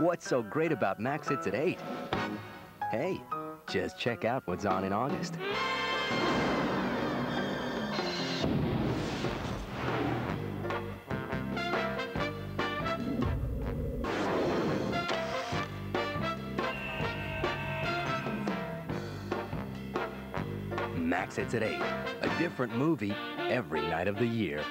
What's so great about Max Hits at 8? Hey, just check out what's on in August. Max Hits at 8, a different movie every night of the year.